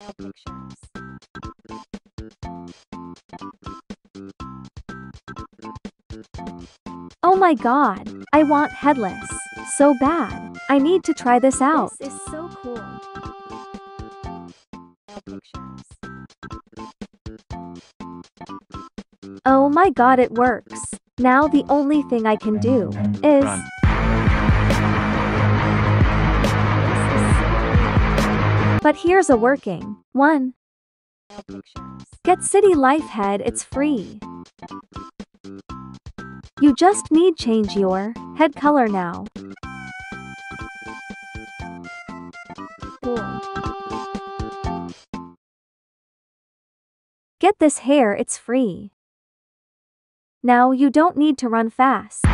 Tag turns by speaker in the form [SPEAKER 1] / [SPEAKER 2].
[SPEAKER 1] pictures.
[SPEAKER 2] Oh my god, I want headless. So bad. I need to try this out.
[SPEAKER 1] This is so cool. Pictures.
[SPEAKER 2] Oh my god, it works. Now the only thing I can do is.
[SPEAKER 3] Run.
[SPEAKER 2] But here's a working one. Get City Life Head, it's free. You just need change your head color now.
[SPEAKER 1] Cool.
[SPEAKER 2] Get this hair, it's free. Now you don't need to run fast.